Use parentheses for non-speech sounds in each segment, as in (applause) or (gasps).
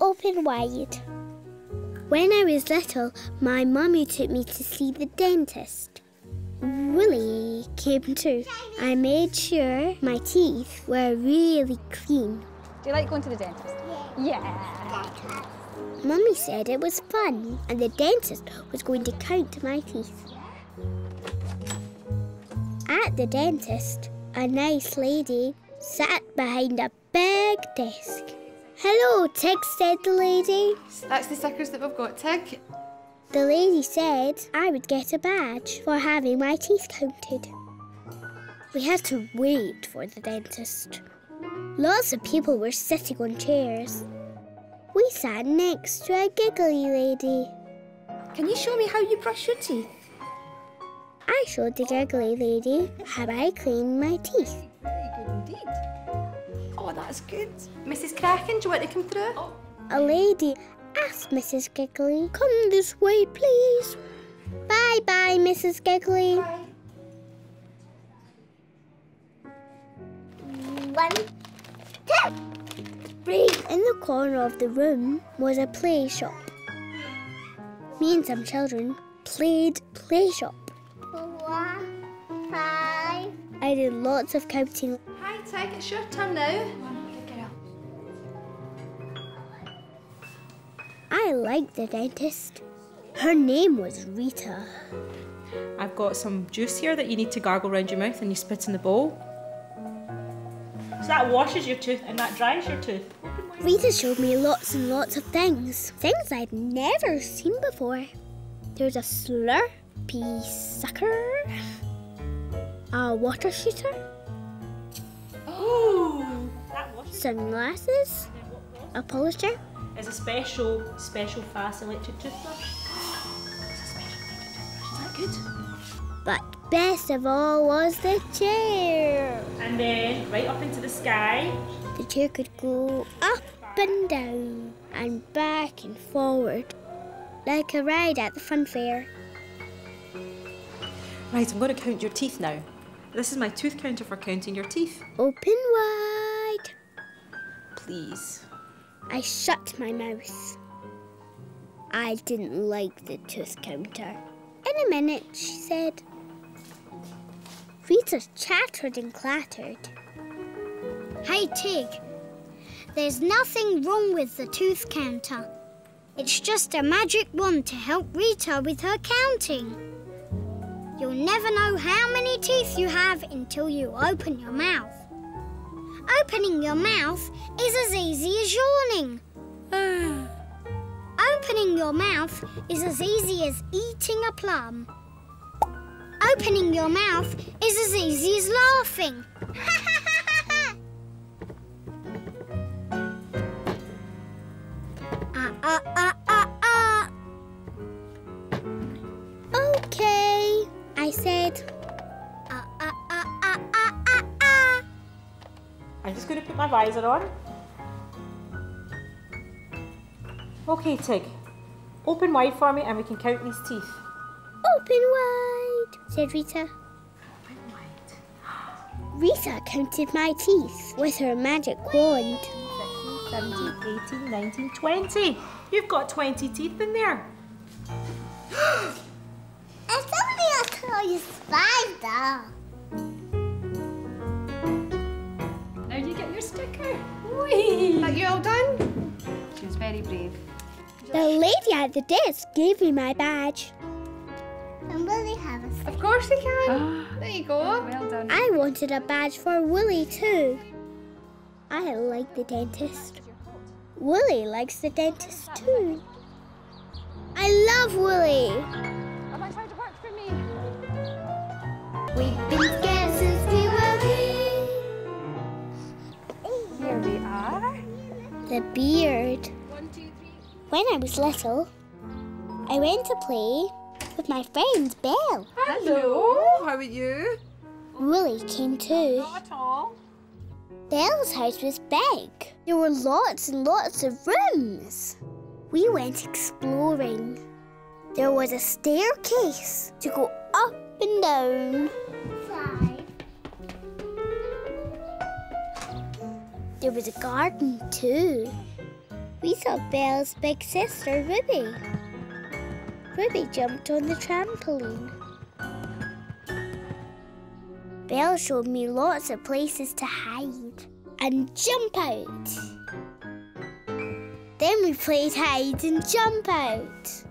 open wide. When I was little, my mummy took me to see the dentist. Woolly came too. I made sure my teeth were really clean. Do you like going to the dentist? Yeah. yeah. Mummy said it was fun and the dentist was going to count my teeth. At the dentist, a nice lady sat behind a big desk. Hello, Tig, said the lady. That's the stickers that we've got, Tig. The lady said I would get a badge for having my teeth counted. We had to wait for the dentist. Lots of people were sitting on chairs. We sat next to a giggly lady. Can you show me how you brush your teeth? I showed the giggly lady how I clean my teeth. Very good indeed. Oh, that's good. Mrs. Kraken, do you want to come through? Oh. A lady asked Mrs. Giggly, Come this way, please. Bye bye, Mrs. Giggly. One, two, three. In the corner of the room was a play shop. Me and some children played play shop. Four, five. I did lots of counting. Hi, Tig. It's your turn now. I liked the dentist. Her name was Rita. I've got some juice here that you need to gargle around your mouth and you spit in the bowl. So that washes your tooth and that dries your tooth. Rita showed me lots and lots of things. Things I'd never seen before. There's a slurpy sucker, a water shooter, Sunglasses, a polisher, is a special, special fast electric toothbrush. It's a special electric toothbrush. Is that good? but best of all was the chair. And then right up into the sky. The chair could go up and down and back and forward like a ride at the fun fair. Right, I'm going to count your teeth now. This is my tooth counter for counting your teeth. Open wide. Please. I shut my mouth. I didn't like the tooth counter. In a minute, she said. Rita chattered and clattered. Hey, Tig. There's nothing wrong with the tooth counter. It's just a magic wand to help Rita with her counting. You'll never know how many teeth you have until you open your mouth. Opening your mouth is as easy as yawning. (sighs) Opening your mouth is as easy as eating a plum. Opening your mouth is as easy as laughing. ah, ah, ah, just going to put my visor on. Okay, Tig. Open wide for me and we can count these teeth. Open wide, said Rita. Open wide. Rita counted my teeth with her magic wand. 17, 18, 19, 20. You've got 20 teeth in there. (gasps) It's only a toy spider. Sticker. Whee! Are you all done? She was very brave. The lady at the desk gave me my badge. Somebody have a Of course you can. Ah. there you go. Well done. I wanted a badge for Woolly too. I like the dentist. Woolly likes the dentist too. I love Woolly. Am I trying to work for me? We've been The beard. When I was little, I went to play with my friend Belle. Hello. How are you? Woolly came too. Not at all. Belle's house was big. There were lots and lots of rooms. We went exploring. There was a staircase to go up and down. There was a garden too. we saw Belle's big sister, Ruby. Ruby jumped on the trampoline. Belle showed me lots of places to hide and jump out. Then we played hide and jump out.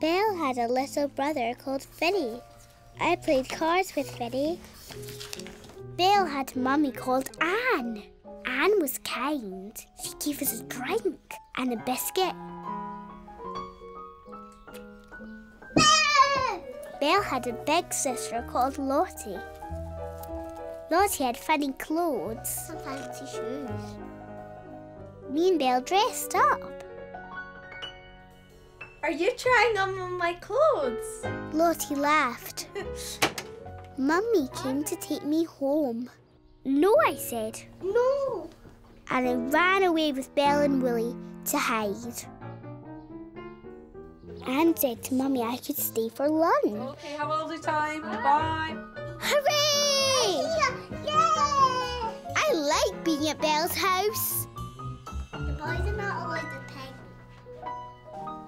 Belle had a little brother called Finny. I played cards with Finny. Belle had a mummy called Anne. Anne was kind. She gave us a drink and a biscuit. Bill had a big sister called Lottie. Lottie had funny clothes and fancy shoes. Me and Bill dressed up. Are you trying on my clothes? Lottie laughed. (laughs) Mummy came to take me home. No, I said. No. And I ran away with Belle and Woolly to hide. Anne said to Mummy I could stay for lunch. Okay, have a lovely time. Bye. Hooray! Yay! I like being at Belle's house. The boys are not allowed to peg.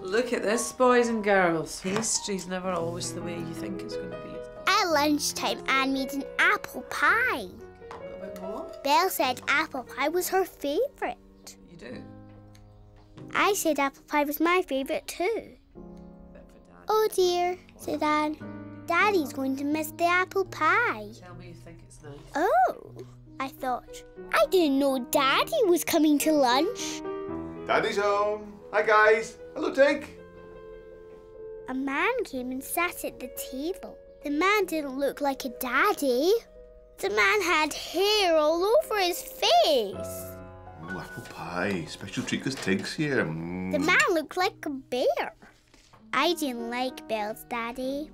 Look at this, boys and girls. History's never always the way you think it's going to be. At lunchtime, Anne made an apple pie. A little bit more? Belle said apple pie was her favourite. You do. I said apple pie was my favourite too. Bit for Dad. Oh dear, said Anne. Daddy's going to miss the apple pie. Tell me you think it's nice. Oh, I thought. I didn't know Daddy was coming to lunch. Daddy's home. Hi, guys. Hello, Tink. A man came and sat at the table. The man didn't look like a daddy. The man had hair all over his face. Ooh, apple pie. Special treat because Tink's here. Mm. The man looked like a bear. I didn't like Belle's daddy.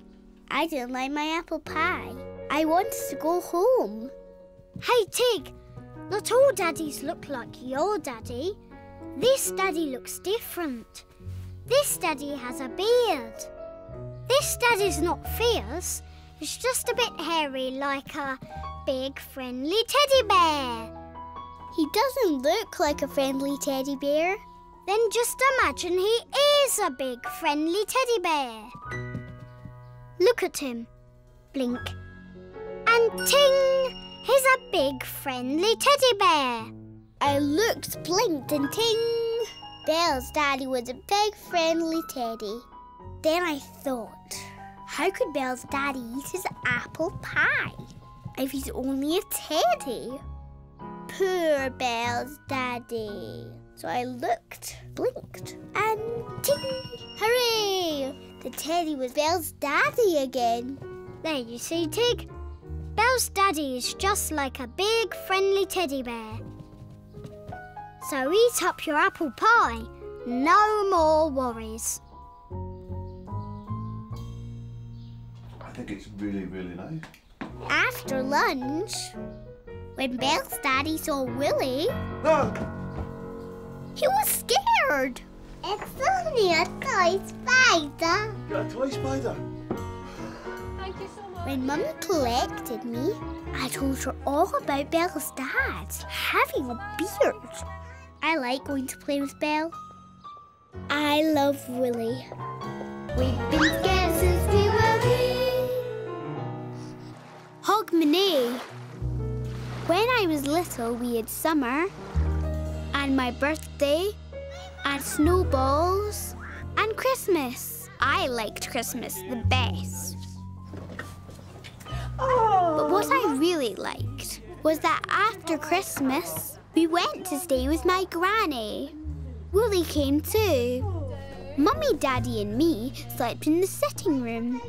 I didn't like my apple pie. I wanted to go home. Hey, Tig! Not all daddies look like your daddy. This daddy looks different. This daddy has a beard. This dad is not fierce. It's just a bit hairy like a big friendly teddy bear. He doesn't look like a friendly teddy bear. Then just imagine he is a big friendly teddy bear. Look at him. Blink. And ting! He's a big friendly teddy bear. I looked, blinked, and ting! Belle's daddy was a big friendly teddy. Then I thought, how could Belle's daddy eat his apple pie if he's only a teddy? Poor Belle's daddy. So I looked, blinked, and ting! Hooray! The teddy was Belle's daddy again. There you see, Tig. Belle's daddy is just like a big friendly teddy bear. So eat up your apple pie. No more worries. Think it's really, really nice. After lunch, when Belle's daddy saw Woolly, No! he was scared. It's only a toy spider. Got a toy spider. Thank you so much. When Mummy collected me, I told her all about Belle's dad having a beard. I like going to play with Belle. I love Woolly. We've been together Hogmanay. When I was little, we had summer, and my birthday, and snowballs, and Christmas. I liked Christmas the best. But what I really liked was that after Christmas, we went to stay with my granny. Woolly came too. Mummy, Daddy, and me slept in the sitting room.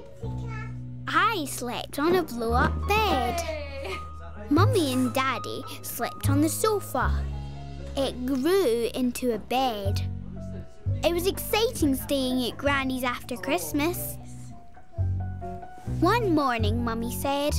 I slept on a blow up bed. Mummy and Daddy slept on the sofa. It grew into a bed. It was exciting staying at Granny's after Christmas. One morning, Mummy said,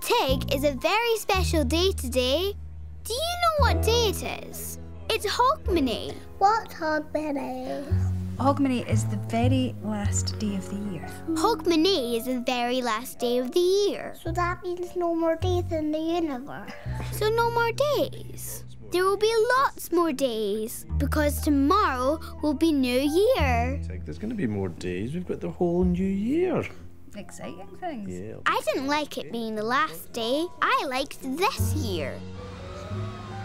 Tig is a very special day today. Do you know what day it is? It's Hogmanay. What's Hogmanay? Hogmanay is the very last day of the year. Hogmanay is the very last day of the year. So that means no more days in the universe. So no more days. There will be lots more days because tomorrow will be New Year. Tig, there's going to be more days. We've got the whole new year. Exciting things. Yeah. I didn't like it being the last day. I liked this year.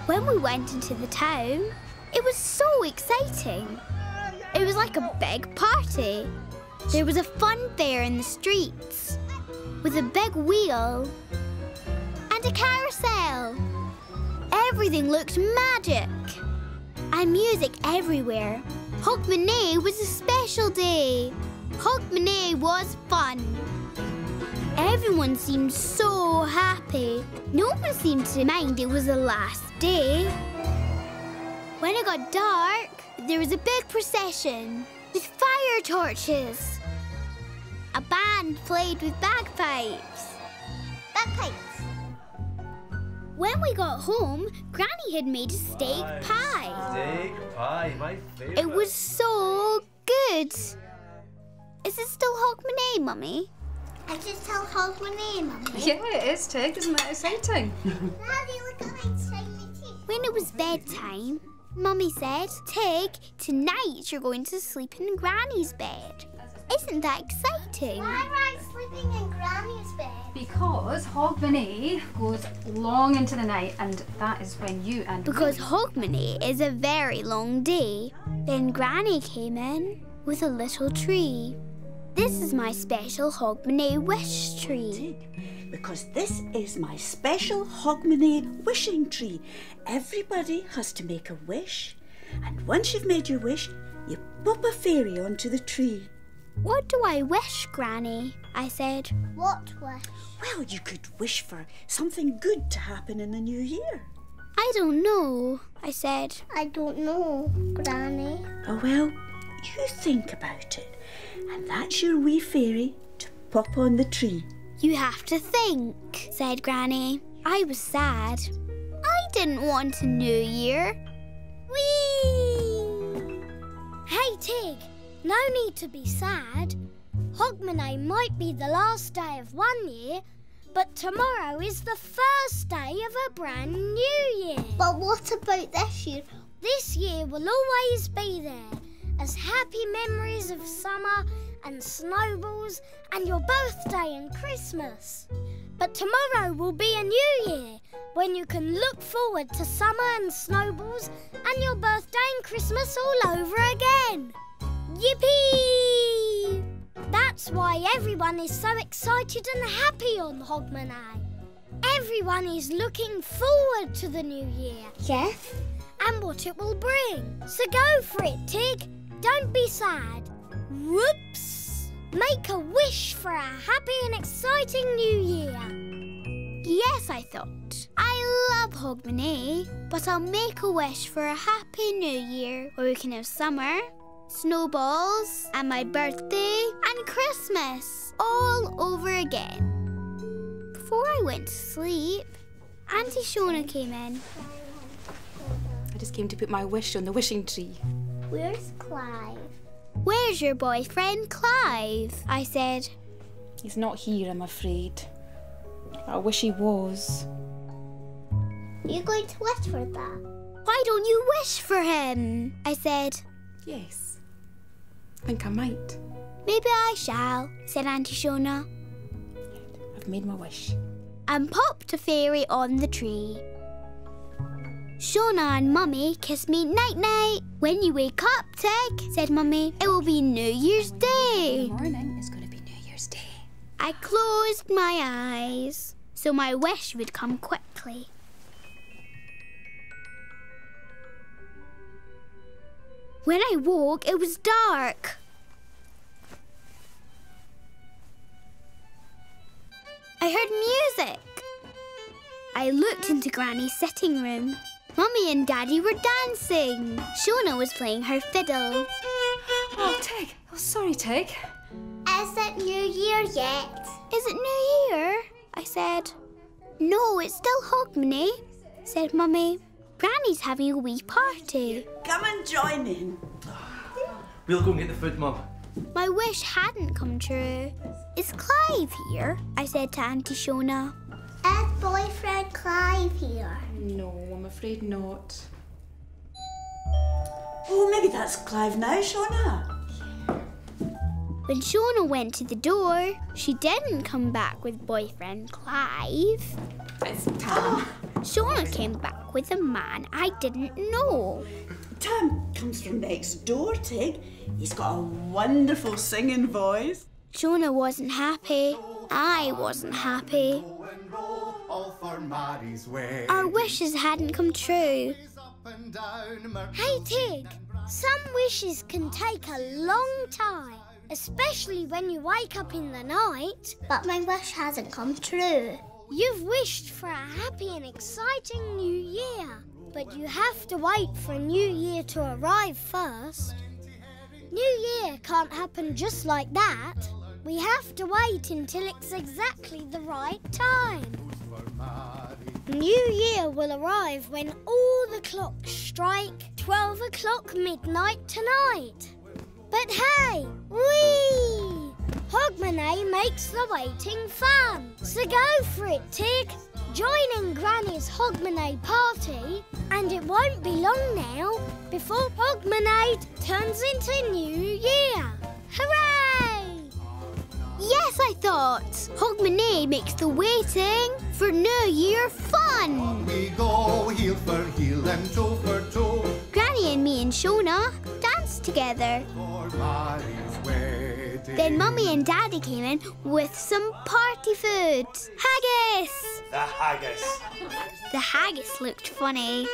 When we went into the town, it was so exciting. It was like a big party. There was a fun fair in the streets with a big wheel and a carousel. Everything looked magic and music everywhere. Hogmanay was a special day. Hogmanay was fun. Everyone seemed so happy. No one seemed to mind it was the last day. When it got dark, there was a big procession with fire torches. A band played with bagpipes. Bagpipes. When we got home, Granny had made a steak pie. Steak pie, my favourite. It was so good. Is it still Hogmanay, Mummy? I just tell Hogmanay, Mummy. Yeah, it is, Tig. Isn't that exciting? Daddy, look at my shiny teeth. When it was bedtime, Mummy said, Tig, tonight you're going to sleep in Granny's bed. Isn't that exciting? Why am I sleeping in Granny's bed? Because Hogmanay goes long into the night, and that is when you and Because Hogmanay is a very long day. Then Granny came in with a little tree. This is my special Hogmanay wish tree. Because this is my special Hogmanay wishing tree. Everybody has to make a wish, and once you've made your wish, you pop a fairy onto the tree. What do I wish, Granny? I said. What wish? Well, you could wish for something good to happen in the new year. I don't know, I said. I don't know, Granny. Oh, well, you think about it, and that's your wee fairy to pop on the tree. You have to think, said Granny. I was sad. I didn't want a new year. Whee! Hey, Tig, no need to be sad. Hogmanay might be the last day of one year, but tomorrow is the first day of a brand new year. But what about this year? This year will always be there as happy memories of summer and snowballs and your birthday and Christmas. But tomorrow will be a new year when you can look forward to summer and snowballs and your birthday and Christmas all over again. Yippee! That's why everyone is so excited and happy on Hogmanay. Everyone is looking forward to the new year. Yes? And what it will bring. So go for it, Tig. Don't be sad. Whoops! Make a wish for a happy and exciting new year. Yes, I thought. I love Hogmanay, but I'll make a wish for a happy new year where we can have summer, snowballs, and my birthday and Christmas all over again. Before I went to sleep, Auntie Shona came in. I just came to put my wish on the wishing tree. Where's Clive? Where's your boyfriend, Clive? I said. He's not here, I'm afraid. I wish he was. You're going to wish for that? Why don't you wish for him? I said. Yes. I think I might. Maybe I shall, said Auntie Shona, I've made my wish. and popped a fairy on the tree. Shona and Mummy kissed me night night. When you wake up, Tig, said Mummy, it will be New Year's Day. morning is going to be New Year's Day. I closed my eyes so my wish would come quickly. When I woke, it was dark. I heard music. I looked into Granny's sitting room. Mummy and Daddy were dancing. Shona was playing her fiddle. Oh, Tig. Oh, sorry, Tig. Is it New Year yet? Is it New Year? I said. No, it's still Hogmanay, said Mummy. Granny's having a wee party. Come and join in. We'll go and get the food, Mum. My wish hadn't come true. Is Clive here? I said to Auntie Shona. Is boyfriend Clive here? No, I'm afraid not. Oh, maybe that's Clive now, Shona. When Shona went to the door, she didn't come back with boyfriend Clive. It's Tam. Oh, Shona came back with a man I didn't know. Tam comes from next door, Tig. He's got a wonderful singing voice. Shona wasn't happy. I wasn't happy. Our wishes hadn't come true. Hey, Tig, some wishes can take a long time, especially when you wake up in the night. But my wish hasn't come true. You've wished for a happy and exciting new year, but you have to wait for a new year to arrive first. New Year can't happen just like that. We have to wait until it's exactly the right time. New Year will arrive when all the clocks strike 12 o'clock midnight tonight. But hey, wee! Hogmanay makes the waiting fun. So go for it, Tig. Join in Granny's Hogmanay party, and it won't be long now before Hogmanay turns into New Year. Hooray! Yes, I thought. Hogmanay makes the waiting for New Year fun. We go heel for heel and toe for toe Granny and me and Shona danced together. for Mary's wedding. Then Mummy and Daddy came in with some party food. Haggis! The haggis. The haggis looked funny.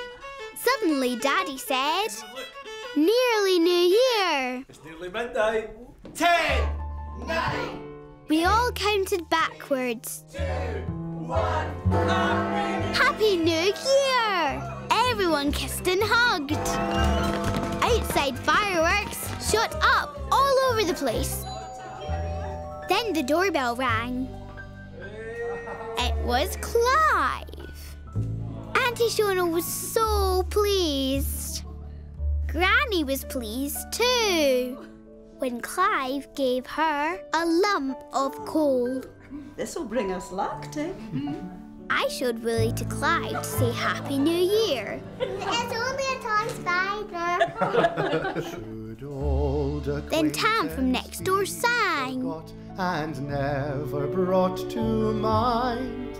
Suddenly Daddy said, Nearly New Year! It's nearly midnight. Ten. We all counted backwards. Happy New Year! Everyone kissed and hugged. Outside fireworks shot up all over the place. Then the doorbell rang. It was Clive. Auntie Shona was so pleased. Granny was pleased too when Clive gave her a lump of coal. This'll bring us luck, Tig. Mm-hmm. I showed Woolly to Clive to say Happy New Year. It's only a toy spider. (laughs) Should old then Tam from next door sang. forgot and never brought to mind.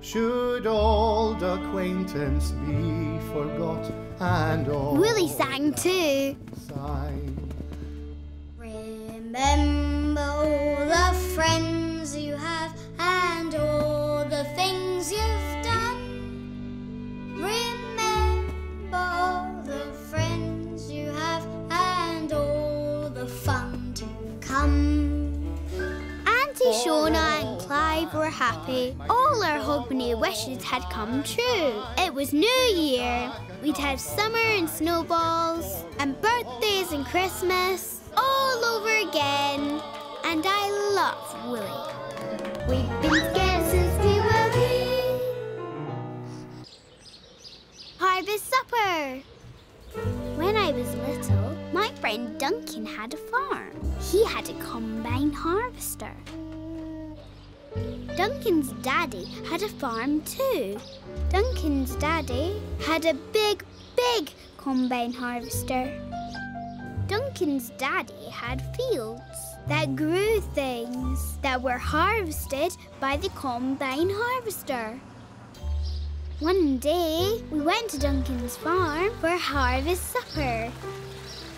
Should old acquaintance be forgot and all Woolly sang too. sign. Remember all the friends you have and all the things you've done. Remember all the friends you have and all the fun to come. Auntie Shona and Clive were happy. All our Hogmanay wishes had come true. It was New Year. We'd have summer and snowballs, and birthdays and Christmas, all over again. And I love Woolly. We've been together since we were wee. Harvest supper. When I was little, my friend Duncan had a farm. He had a combine harvester. Duncan's daddy had a farm too. Duncan's daddy had a big, big combine harvester. Duncan's daddy had fields that grew things that were harvested by the combine harvester. One day, we went to Duncan's farm for harvest supper.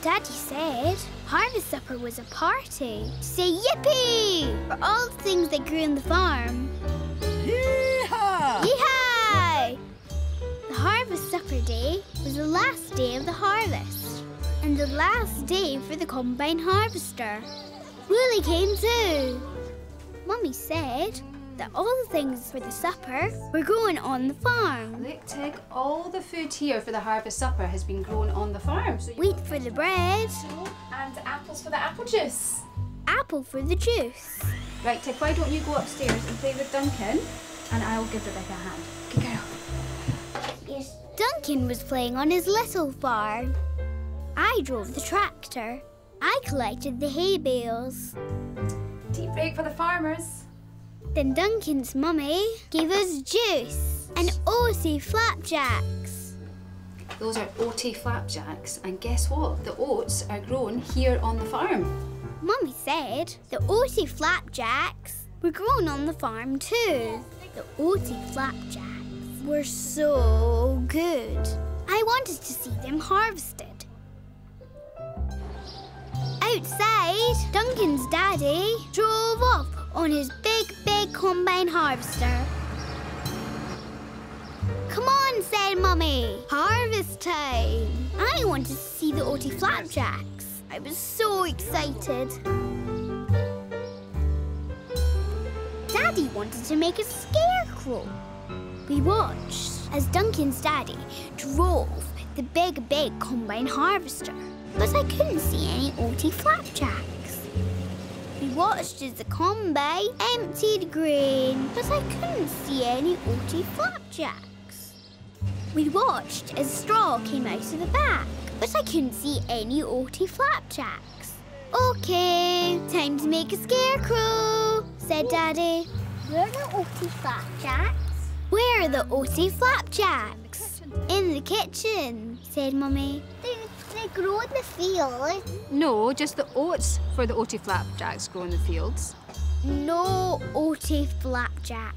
Daddy said harvest supper was a party to say yippee for all the things that grew in the farm. Yeehaw! Yee-haw! The harvest supper day was the last day of the harvest and the last day for the combine harvester. Woolly came too. Mummy said that all the things for the supper were growing on the farm. Look, Tig, all the food here for the harvest supper has been grown on the farm. So Wheat for the bread, And apples for the apple juice. apple for the juice. Right, Tig, why don't you go upstairs and play with Duncan and I'll give Rebecca a hand. Good girl. Yes. Duncan was playing on his little farm. I drove the tractor. I collected the hay bales. Tea break for the farmers. Then Duncan's mummy gave us juice and Aussie flapjacks. Those are oaty flapjacks, and guess what? The oats are grown here on the farm. Mummy said the Aussie flapjacks were grown on the farm too. The Aussie flapjacks were so good. I wanted to see them harvested. Outside, Duncan's daddy drove off on his big, big combine harvester. Come on, said Mummy. Harvest time. I wanted to see the Oaty flapjacks. I was so excited. Daddy wanted to make a scarecrow. We watched as Duncan's daddy drove the big, big combine harvester, but I couldn't see any Oaty flapjacks. We watched as the combine emptied grain, but I couldn't see any Oaty flapjacks. We watched as straw came out of the back, but I couldn't see any Oaty flapjacks. Okay, time to make a scarecrow, said Daddy. Where are the Oaty flapjacks? Where are the Oaty flapjacks? In the kitchen, said Mummy. They grow in the field. No, just the oats for the oaty flapjacks grow in the fields. No Oaty flapjacks.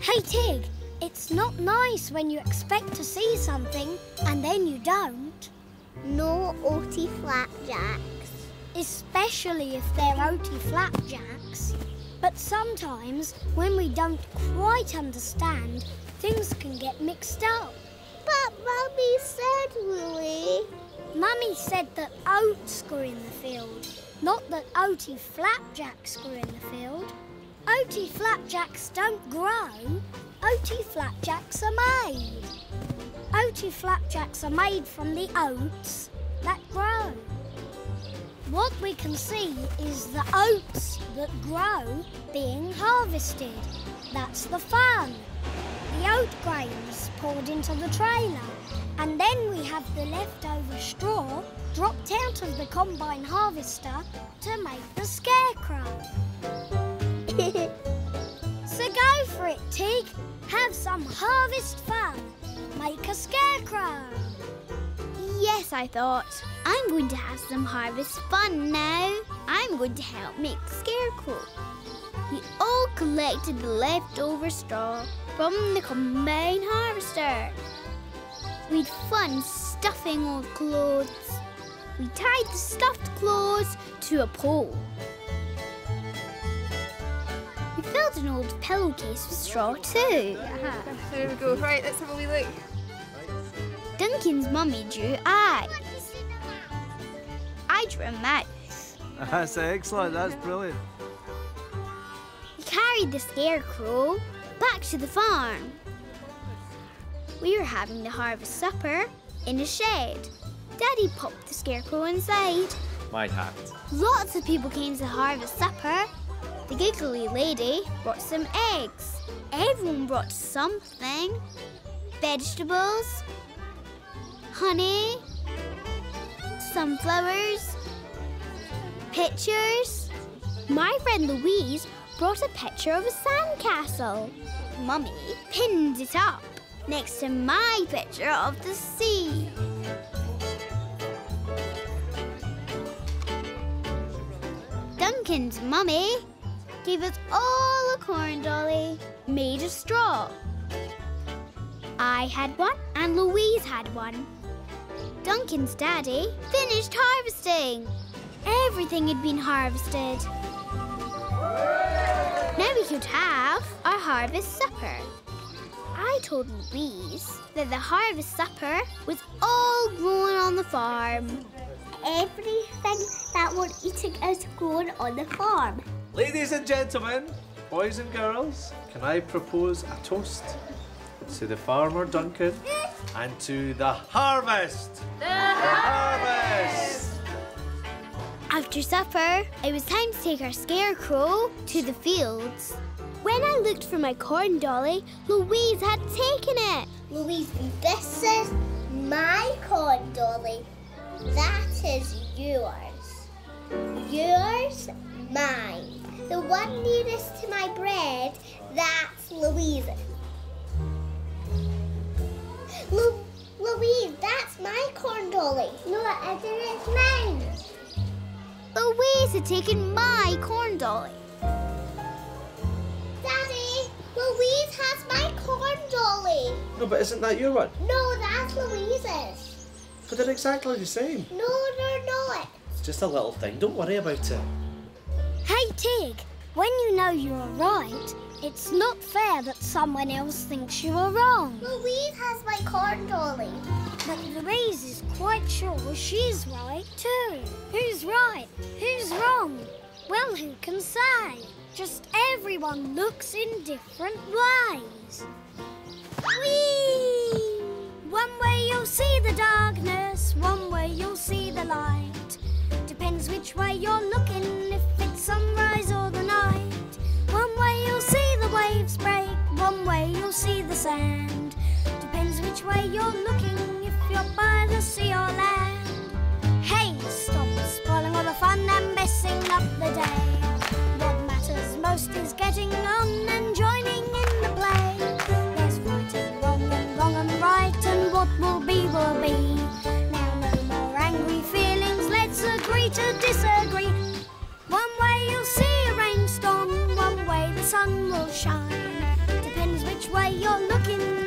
Hey Tig, it's not nice when you expect to see something and then you don't. No Oaty flapjacks. Especially if they're Oaty flapjacks. But sometimes, when we don't quite understand, things can get mixed up. Mummy said, Woolly. Mummy said that oats grew in the field, not that Oaty flapjacks grew in the field. Oaty flapjacks don't grow. Oaty flapjacks are made. Oaty flapjacks are made from the oats that grow. What we can see is the oats that grow being harvested. That's the fun. The oat grains poured into the trailer. And then we have the leftover straw dropped out of the combine harvester to make the scarecrow. (laughs) so go for it, Tig. Have some harvest fun. Make a scarecrow. Yes, I thought. I'm going to have some harvest fun now. I'm going to help make the scarecrow. We all collected the leftover straw from the combine harvester. We'd fun stuffing old clothes. We tied the stuffed clothes to a pole. We filled an old pillowcase with straw too. Uh-huh. There we go. Right, let's have a wee look. Duncan's mummy drew eyes. I drew a (laughs) mouth. That's excellent. That's brilliant. We carried the scarecrow back to the farm. We were having the harvest supper in a shed. Daddy popped the scarecrow inside. My hat. Lots of people came to the harvest supper. The giggly lady brought some eggs. Everyone brought something. Vegetables, honey, sunflowers, pictures. My friend Louise brought a picture of a sandcastle. Mummy pinned it up next to my picture of the sea. Duncan's mummy gave us all a corn dolly made of straw. I had one and Louise had one. Duncan's daddy finished harvesting. Everything had been harvested. Now we could have our harvest supper. I told Louise that the harvest supper was all grown on the farm. Everything that we're eating is grown on the farm. Ladies and gentlemen, boys and girls, can I propose a toast to the farmer Duncan and to the harvest? The, harvest! After supper, it was time to take our scarecrow to the fields. When I looked for my corn dolly, Louise had taken it. Louise, this is my corn dolly. That is yours. Yours, mine. The one nearest to my bread, that's Louise's. Lu- Louise, that's my corn dolly. No, it isn't. It's mine. Louise had taken my corn dolly. Daddy, Louise has my corn dolly. No, but isn't that your one? No, that's Louise's. But they're exactly the same. No, they're not. It's just a little thing. Don't worry about it. Hey, Tig, when you know you're right, it's not fair that someone else thinks you are wrong. Louise has my corn dolly. But Louise is quite sure she's right too. Who's right? Who's wrong? Well, who can say? Just everyone looks in different ways. Whee! One way you'll see the darkness, one way you'll see the light. Depends which way you're looking, if it's sunrise or the night. One way you'll see the waves break, one way you'll see the sand. Depends which way you're looking, if you're by the sea or land. Hey, stop spoiling all the fun and messing up the day. What matters most is getting on and joining in the play. There's right and wrong and wrong and right, and what will be will be. Now no more angry feelings, let's agree to disagree. Sun will shine. Depends which way you're looking,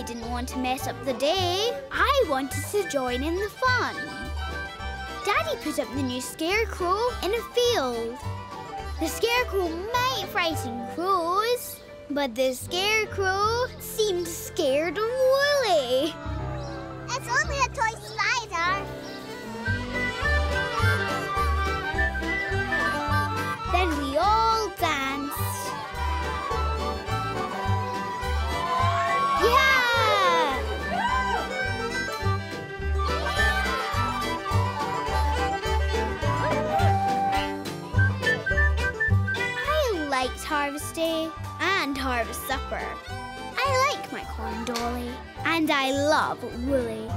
I didn't want to mess up the day. I wanted to join in the fun. Daddy put up the new scarecrow in a field. The scarecrow might frighten crows, but the scarecrow seemed scared of Woolly. Harvest Day and Harvest Supper. I like my corn dolly, and I love Woolly.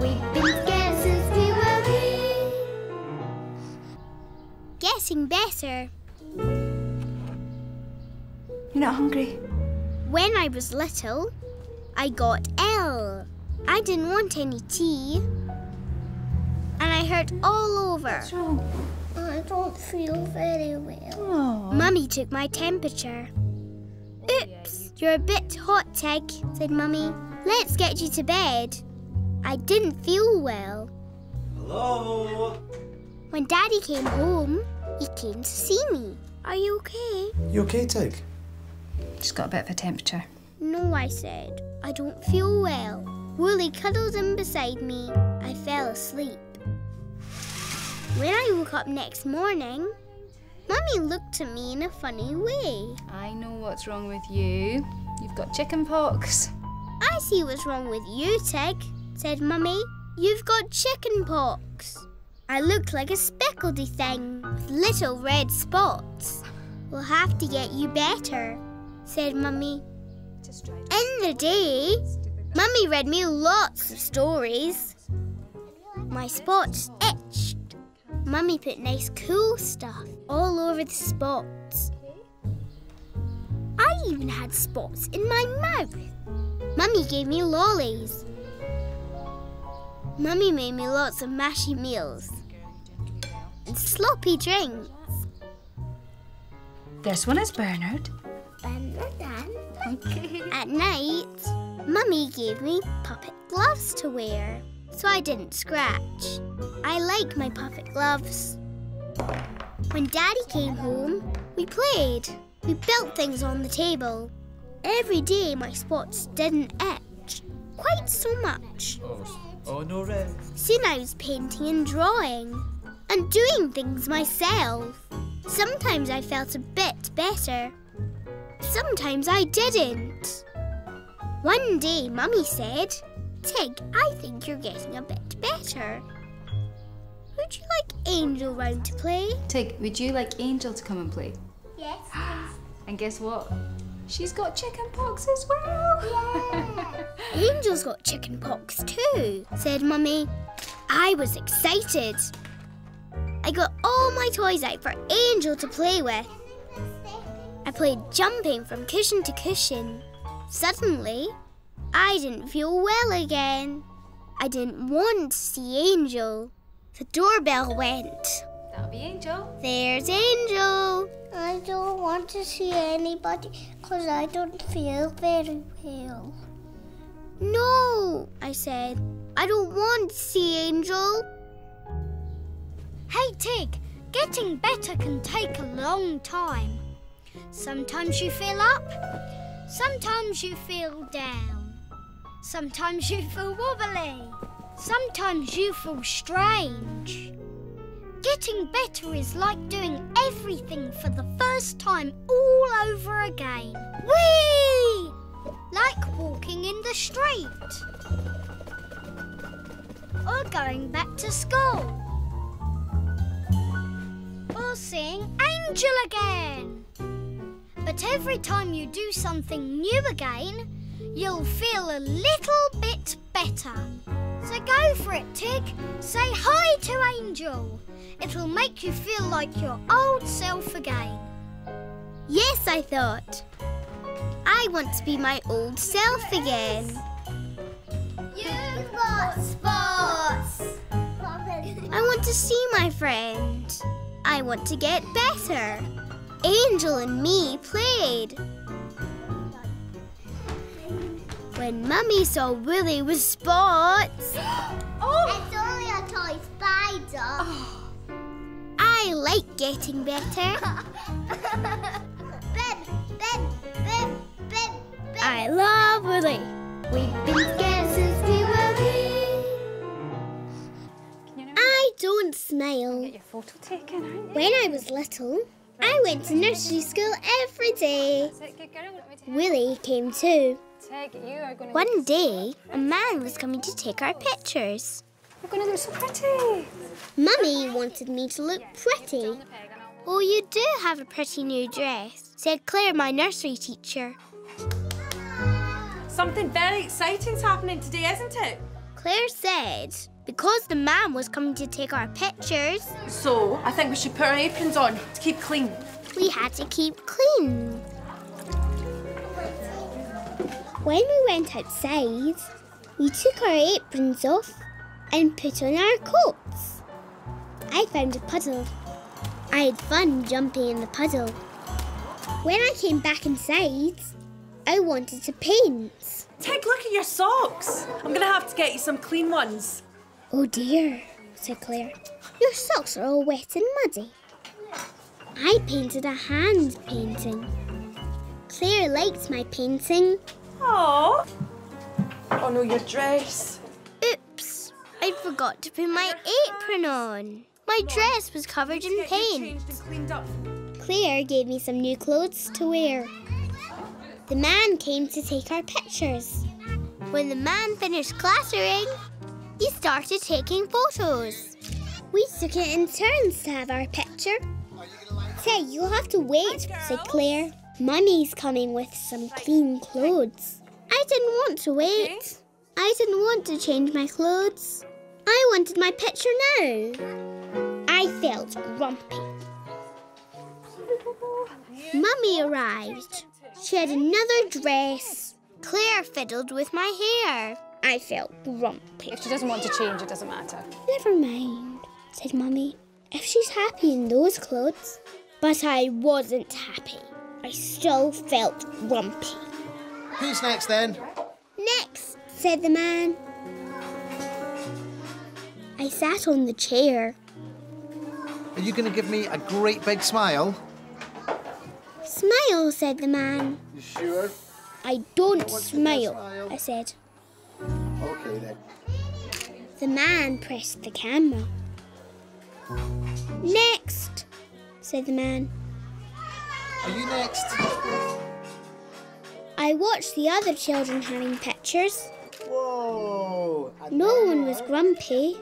We've been scared since we were wee. Getting better. You're not hungry? When I was little, I got ill. I didn't want any tea. And I hurt all over. What's wrong? I don't feel very well. Oh. Mummy took my temperature. Oops, you're a bit hot, Tig, said Mummy. Let's get you to bed. I didn't feel well. Hello? When Daddy came home, he came to see me. Are you okay? You okay, Tig? She's got a bit of a temperature. No, I said. I don't feel well. Woolly cuddled in beside me. I fell asleep. When I woke up next morning, Mummy looked at me in a funny way. I know what's wrong with you. You've got chicken pox. I see what's wrong with you, Tig, said Mummy. You've got chicken pox. I look like a speckledy thing with little red spots. We'll have to get you better, said Mummy. In the day, Mummy read me lots of stories. My spots itched. Mummy put nice cool stuff all over the spots. I even had spots in my mouth. Mummy gave me lollies. Mummy made me lots of mashy meals and sloppy drinks. This one is Bernard. (laughs) At night, Mummy gave me puppet gloves to wear so I didn't scratch. I like my puppet gloves. When Daddy came home, we played. We built things on the table. Every day my spots didn't itch quite so much. Oh, Oh no, red. Soon I was painting and drawing and doing things myself. Sometimes I felt a bit better. Sometimes I didn't. One day, Mummy said, Tig, I think you're getting a bit better. Would you like Angel round to play? Tig, would you like Angel to come and play? Yes, (gasps) And guess what? She's got chicken pox as well. Angel's got chicken pox too, said Mummy. I was excited. I got all my toys out for Angel to play with. I played jumping from cushion to cushion. Suddenly, I didn't feel well again. I didn't want to see Angel. The doorbell went. That'll be Angel. There's Angel. I don't want to see anybody because I don't feel very well. No, I said. I don't want to see Angel. Hey, Tig, getting better can take a long time. Sometimes you feel up, sometimes you feel down, sometimes you feel wobbly, sometimes you feel strange. Getting better is like doing everything for the first time all over again. Whee! Like walking in the street. Or going back to school. Or seeing Angel again. But every time you do something new again, you'll feel a little bit better. So go for it, Tig. Say hi to Angel. It'll make you feel like your old self again. Yes, I thought. I want to be my old self again. You've got spots. I want to see my friend. I want to get better. Angel and me played. When Mummy saw Woolly with spots. (gasps) oh! It's only a toy spider. (gasps) I like getting better. (laughs) ben, Ben, Ben, Ben, Ben. I love Woolly. We've been together since we were wee. I don't smile. Get your photo taken? When I was little, I went to nursery school every day. That's it, good girl. Let me take Woolly came too. Tig, you are going to One day, a man was coming to take our pictures. You're going to look so pretty. Mummy wanted me to look pretty. Oh, you do have a pretty new dress, said Claire, my nursery teacher. Something very exciting's happening today, isn't it? Claire said because the man was coming to take our pictures, So, I think we should put our aprons on to keep clean. we had to keep clean. When we went outside, we took our aprons off and put on our coats. I found a puddle. I had fun jumping in the puddle. When I came back inside, I wanted to paint. Take a look at your socks. I'm going to have to get you some clean ones. Oh dear, said Claire. Your socks are all wet and muddy. I painted a hand painting. Claire liked my painting. Oh. Oh no, your dress. Oops, I forgot to put my apron on. My dress was covered in paint. changed and cleaned up. Claire gave me some new clothes to wear. The man came to take our pictures. When the man finished clattering, he started taking photos. We took it in turns to have our picture. Say, you'll have to wait, said Claire. Mummy's coming with some clean clothes. I didn't want to wait. I didn't want to change my clothes. I wanted my picture now. I felt grumpy. Mummy arrived. She had another dress. Claire fiddled with my hair. I felt grumpy. If she doesn't want to change, it doesn't matter. Never mind, said Mummy. If she's happy in those clothes. But I wasn't happy. I still felt grumpy. Who's next then? Next, said the man. I sat on the chair. Are you going to give me a great big smile? Smile, said the man. You sure? I don't want to smile, smile. I said. The man pressed the camera. Next, said the man. Are you next? I watched the other children having pictures. Whoa! No one was grumpy,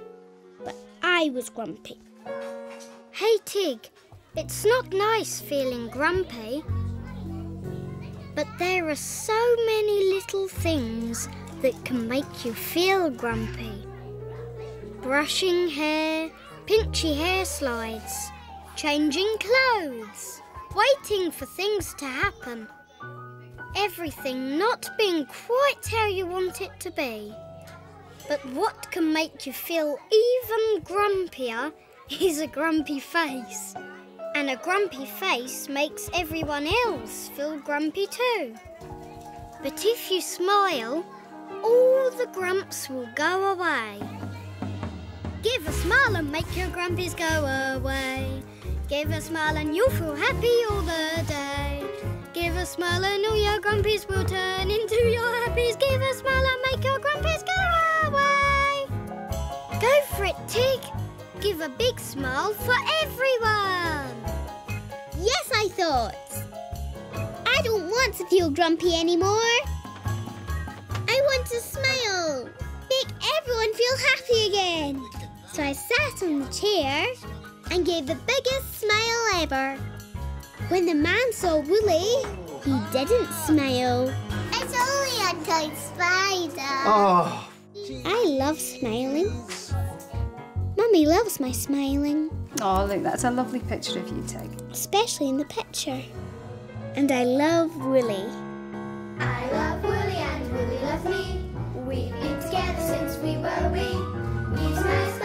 but I was grumpy. Hey, Tig, it's not nice feeling grumpy. But there are so many little things that can make you feel grumpy. Brushing hair, pinchy hair slides, changing clothes, waiting for things to happen. Everything not being quite how you want it to be. But what can make you feel even grumpier is a grumpy face. And a grumpy face makes everyone else feel grumpy too. But if you smile, all the grumps will go away. Give a smile and make your grumpies go away. Give a smile and you'll feel happy all the day. Give a smile and all your grumpies will turn into your happies. Give a smile and make your grumpies go away. Go for it, Tig. Give a big smile for everyone. Yes, I thought. I don't want to feel grumpy anymore. I want to smile. Make everyone feel happy again. So I sat on the chair and gave the biggest smile ever. When the man saw Woolly, he didn't smile. It's only a toy spider. Oh. I love smiling. Mummy loves my smiling, Oh, look, that's a lovely picture of you, Tig. especially in the picture. And I love Woolly. I love Woolly and Woolly loves me. We've been together since we were wee. We've smashed